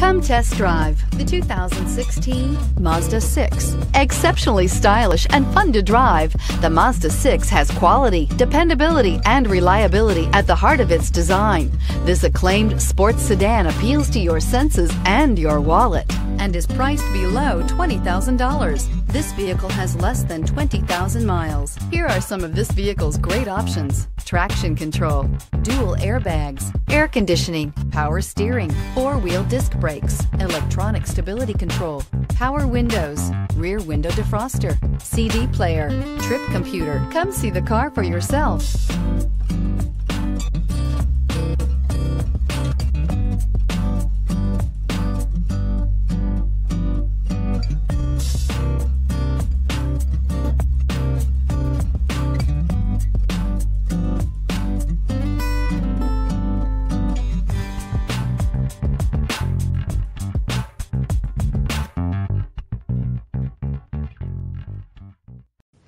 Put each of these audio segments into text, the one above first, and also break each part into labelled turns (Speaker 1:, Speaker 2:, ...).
Speaker 1: Come test drive the 2016 Mazda 6. Exceptionally stylish and fun to drive, the Mazda 6 has quality, dependability, and reliability at the heart of its design. This acclaimed sports sedan appeals to your senses and your wallet and is priced below $20,000. This vehicle has less than 20,000 miles. Here are some of this vehicle's great options. Traction control, dual airbags, air conditioning, power steering, four-wheel disc brakes, electronic stability control, power windows, rear window defroster, CD player, trip computer. Come see the car for yourself.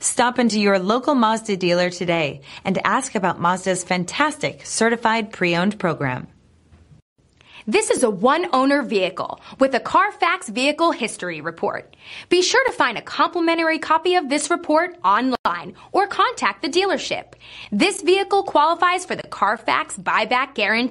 Speaker 2: Stop into your local Mazda dealer today and ask about Mazda's fantastic certified pre-owned program.
Speaker 3: This is a one owner vehicle with a Carfax Vehicle History Report. Be sure to find a complimentary copy of this report online or contact the dealership. This vehicle qualifies for the Carfax Buyback Guarantee.